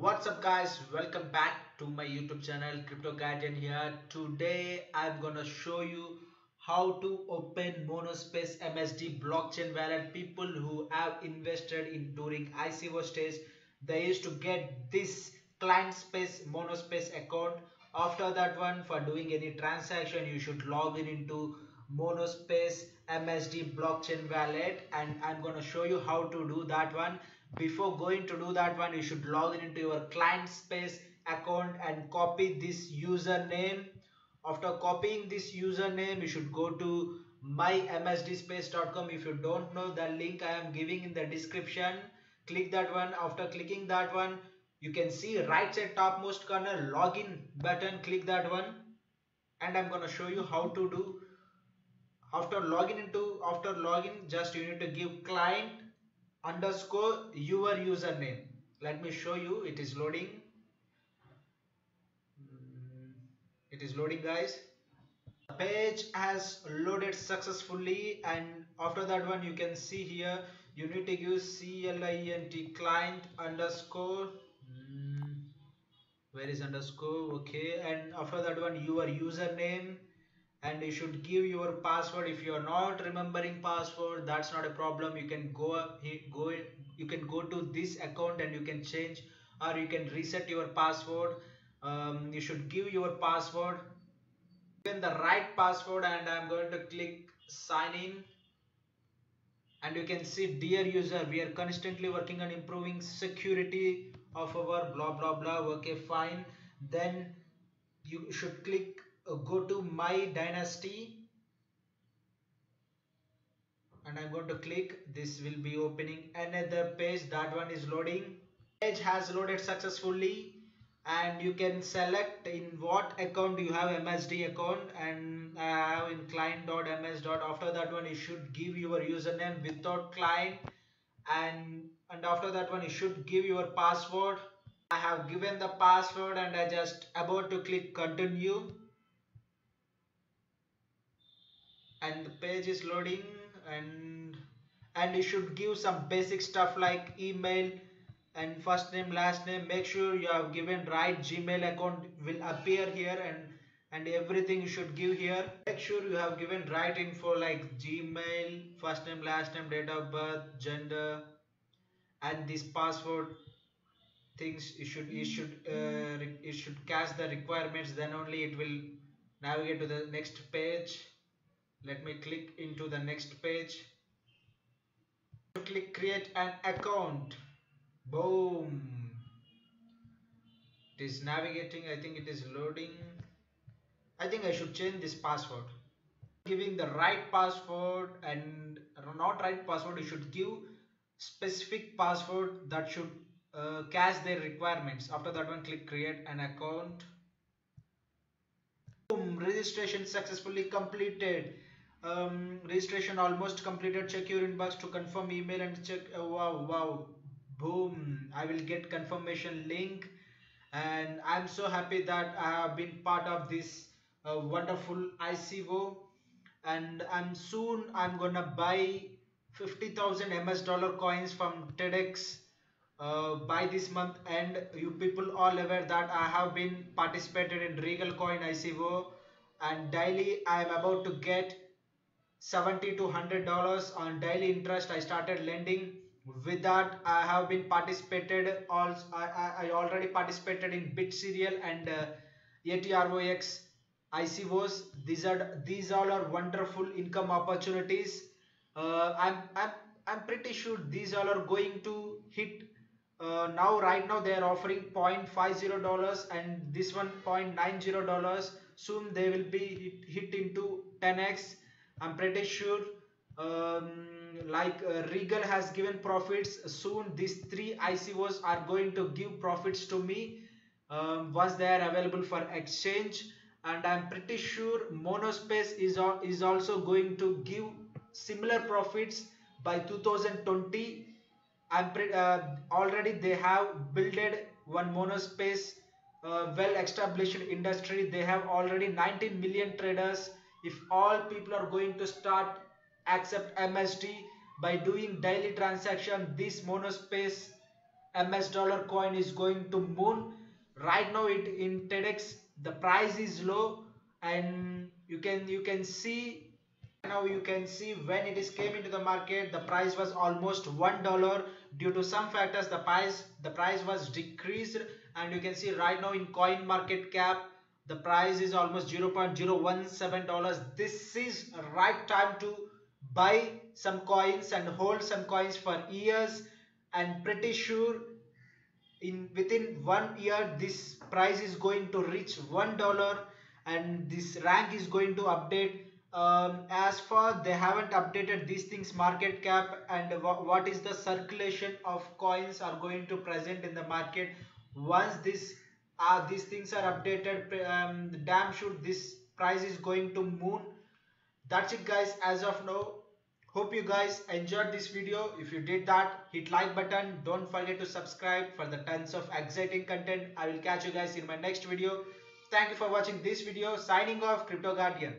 What's up guys? Welcome back to my youtube channel crypto guardian here. Today i'm gonna show you how to open Monspace msd blockchain wallet. People who have invested in during ico stage they used to get this client space Monspace account. After that one for doing any transaction you should log in into Monspace msd blockchain wallet. And i'm gonna show you how to do that one before going to do that one you should log in into your client space account and copy this username. After copying this username you should go to mymsdspace.com if you don't know the link i am giving in the description click that one. After clicking that one you can see right side topmost corner login button click that one. And i'm gonna show you how to do. After login into after login just you need to give client underscore your username. Let me show you. It is loading. Mm, it is loading guys. The page has loaded successfully and after that one you can see here you need to give client client underscore. Mm, where is underscore? Okay and after that one your username and you should give your password. If you are not remembering password that's not a problem. You can go go you can go to this account and you can change or you can reset your password. Um, you should give your password. Given the right password and i'm going to click sign in. And you can see dear user we are constantly working on improving security of our blah blah blah. Okay fine. Then you should click go to my dynasty. And I'm going to click. This will be opening another page. That one is loading. Page has loaded successfully. And you can select in what account. You have MSD account and I have in client.ms. after that one you should give your username without client. And and after that one you should give your password. I have given the password and I just about to click continue and the page is loading and and you should give some basic stuff like email and first name last name. Make sure you have given right gmail account will appear here and and everything you should give here. Make sure you have given right info like gmail first name last name date of birth gender and this password things. You should you should uh, you should catch the requirements then only it will navigate to the next page let me click into the next page. Click create an account. Boom. It is navigating. I think it is loading. I think i should change this password. Giving the right password and not right password you should give specific password that should uh, catch their requirements. After that one click create an account. Boom. Registration successfully completed um, registration almost completed. Check your inbox to confirm email and check. Uh, wow wow. Boom. I will get confirmation link. And i'm so happy that i have been part of this uh, wonderful ico and i'm soon i'm gonna buy 50000 ms dollar coins from Tidex uh, by this month. And you people all aware that i have been participated in regal coin ico and daily i am about to get 70 to 100 dollars on daily interest i started lending. With that i have been participated also i, I already participated in bit serial and uh, atrox icos these are these all are wonderful income opportunities. Uh, i'm i'm i'm pretty sure these all are going to hit uh, now right now they are offering 0.50 dollars and this one 0.90 dollars. Soon they will be hit, hit into 10x I'm pretty sure um, like uh, Regal has given profits soon. These three ICOs are going to give profits to me um, once they are available for exchange. And I'm pretty sure Monspace is, is also going to give similar profits by 2020 I'm uh, already they have builded one Monspace uh, well established industry. They have already 19 million traders if all people are going to start accept MSD by doing daily transaction this Monspace ms dollar coin is going to moon. Right now it in Tidex the price is low and you can you can see now you can see when it is came into the market the price was almost one dollar. Due to some factors the price the price was decreased and you can see right now in coin market cap the price is almost 0.017 dollars. This is right time to buy some coins and hold some coins for years. And pretty sure in within one year this price is going to reach one dollar. And this rank is going to update. Um, as far they haven't updated these things market cap and what is the circulation of coins are going to present in the market. Once this uh, these things are updated um, damn sure this price is going to moon. That's it guys. As of now hope you guys enjoyed this video. If you did that hit like button. Don't forget to subscribe for the tons of exciting content. I will catch you guys in my next video. Thank you for watching this video. Signing off crypto guardian